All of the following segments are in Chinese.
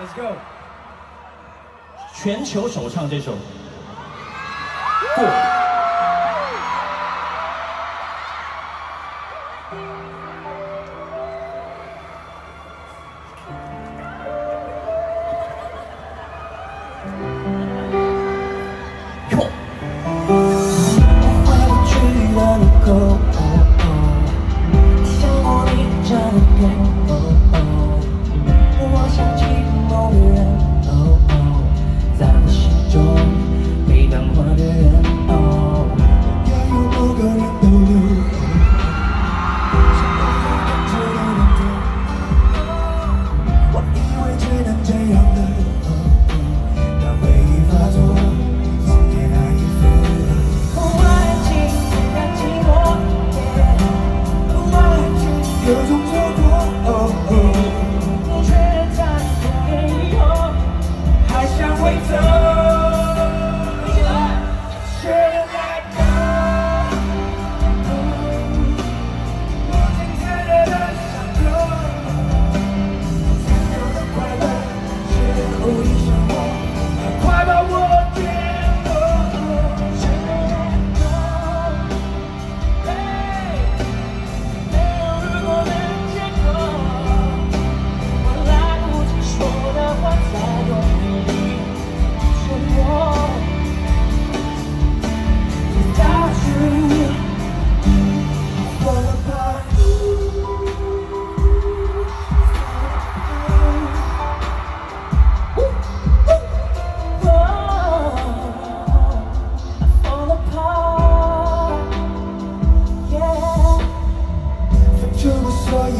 let's go. 全球首唱这首。不一个人。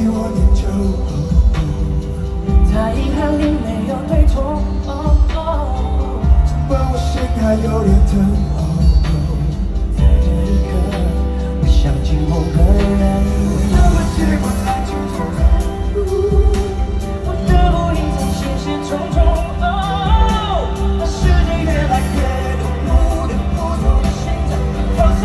我念旧在遗憾里没有对错尽管我心还有点疼在这一刻我想起某个人我么我的重重当世界越来越的放手